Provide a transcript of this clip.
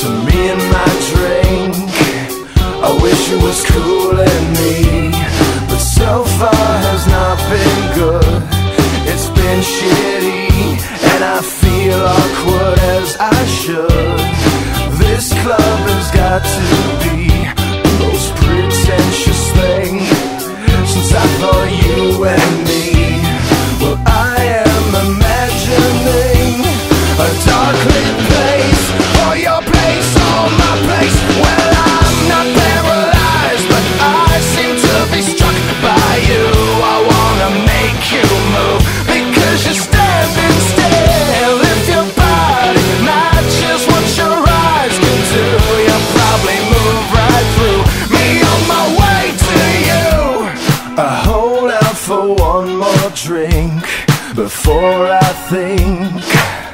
to me and my drink. I wish it was me But so far has not been good. It's been shitty And I feel awkward as I should. One more drink Before I think